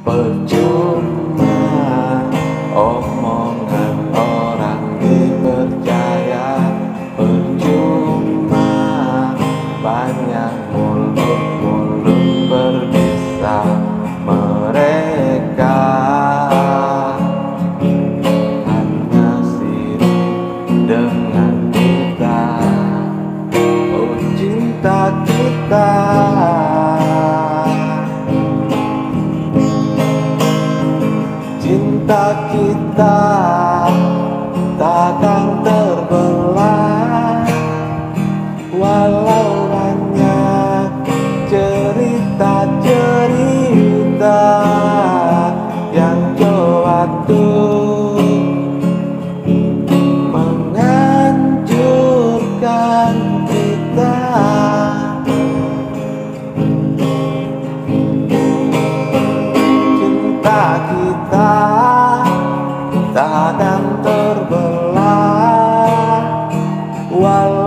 Percuma omongan orang dipercaya. Percuma banyak mulut-mulut berbisa Mereka. Hanya sirik dengan kita. Oh cinta kita Cinta kita. takkan akan terbelah walau